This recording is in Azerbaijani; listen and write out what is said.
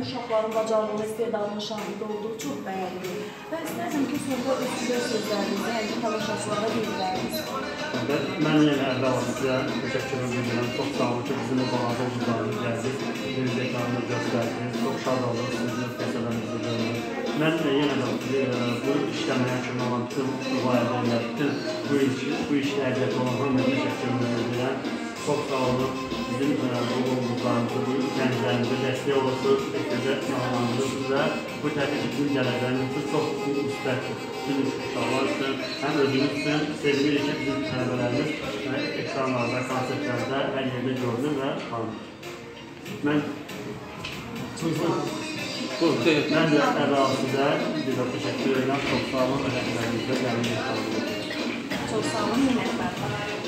Uşaqların bacarıqlı, istedadlı şahid olduq, çox bəyəndik. Və istərdim ki, sonda öz güzel sözlərinizi, yəni tamaşaçılara bildirərdiniz. Ben, mən yenə əvvəla sizə təşəkkür edirəm. Çox sağ olun ki, bizim balaca ulduzlarınız gəldiniz. Bizi ekranını göstərdiniz. Çox şad olun sizin qəsəbənizi görmək. Mən e, yenə də e, bu işləməyə kimi olan bütün valideynlər, bütün bu iş, bu işlə əziyyət olan hamıya təşəkkür edirəm. Çox sağ olun. Bizim e, bu ulduzlarımızı, bu gənclərimizə dəstək olursunuz, təkcə sağlamlığınız və bu gələcəyimiz üçün çox müsbətdir. Bütün uşaqlar üçün, həm özümüz üçün sevinirik ki, bizim tələbələrimiz ekranlarda, konsertlərdə hər yerdə görünür və tanınır. Mən mən də əvvəla sizə bir də təşəkkür edirəm. Çox sağ olun, rəhbərlərinizə gəlin. Çox sağ olun, minnətdarım.